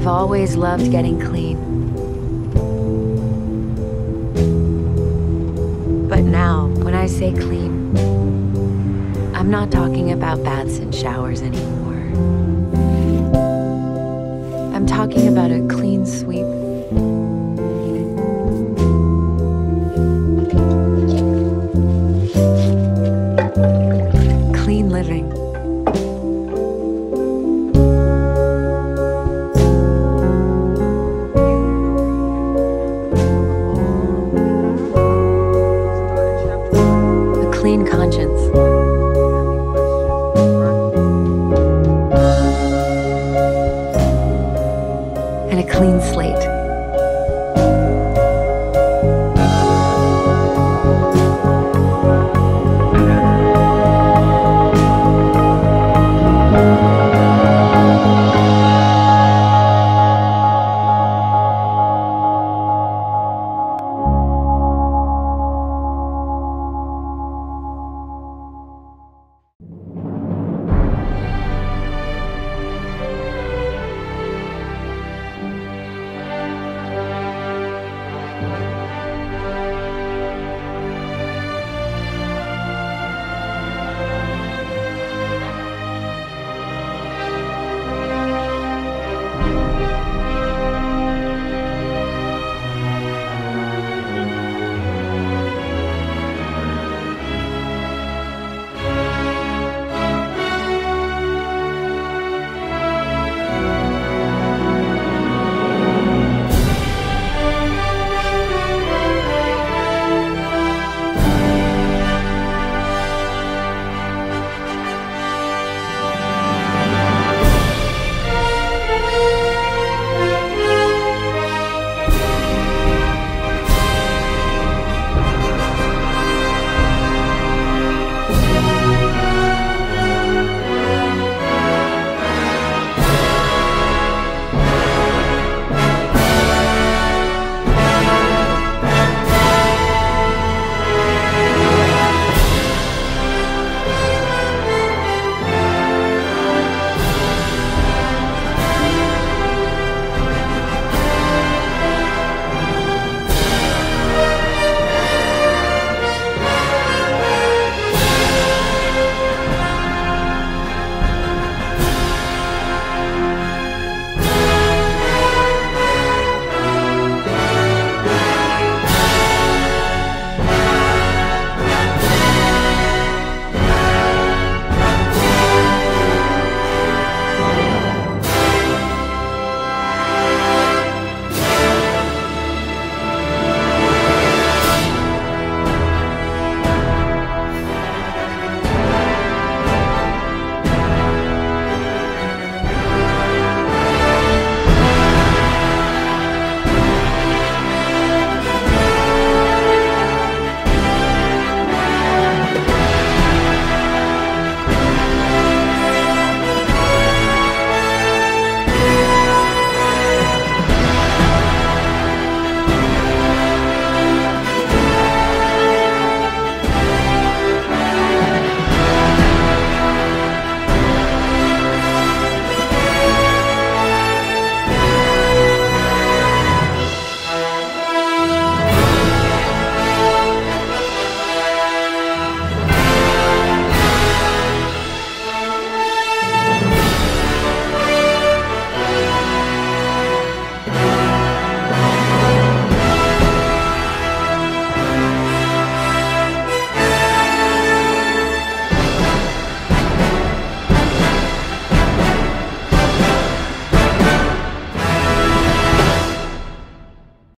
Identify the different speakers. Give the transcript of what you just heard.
Speaker 1: I've always loved getting clean. But now, when I say clean, I'm not talking about baths and showers anymore. I'm talking about a clean sweep. Conscience. And a clean slate.